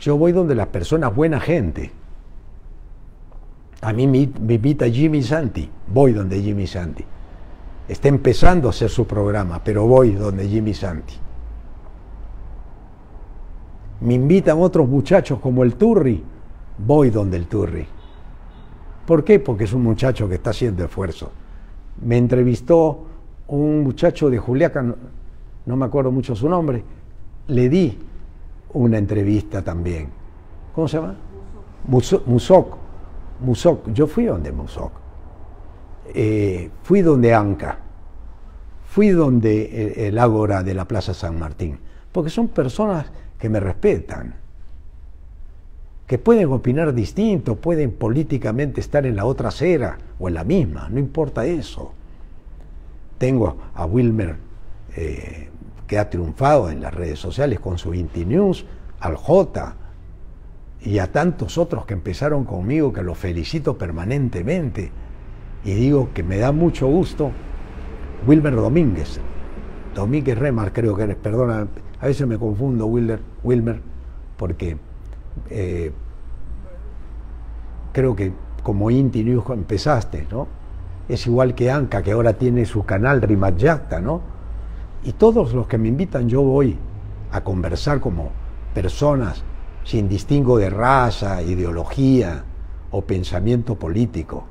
Yo voy donde las personas, buena gente. A mí me, invita Jimmy Santi, voy donde Jimmy Santi. Está empezando a hacer su programa, pero voy donde Jimmy Santi. Me invitan otros muchachos como el Turri, voy donde el Turri. ¿Por qué? Porque es un muchacho que está haciendo esfuerzo. Me entrevistó un muchacho de Juliaca, no, no me acuerdo mucho su nombre, le di una entrevista también. ¿Cómo se llama? Muso- Musok. Musok. Yo fui donde Musok. Eh, fui donde Anca. Fui donde el, el Ágora de la Plaza San Martín. Porque son personas que me respetan. Que pueden opinar distinto, pueden políticamente estar en la otra acera o en la misma, no importa eso. Tengo a Wilmer eh, que ha triunfado en las redes sociales con su Inti News, al J y a tantos otros que empezaron conmigo que los felicito permanentemente y digo que me da mucho gusto Wilmer Domínguez, Domínguez Remar creo que eres, perdona, a veces me confundo Wilmer, Wilmer porque eh, creo que como Inti News empezaste, ¿no? Es igual que Anca, que ahora tiene su canal Rimayacta, ¿no? Y todos los que me invitan yo voy a conversar como personas sin distingo de raza, ideología o pensamiento político.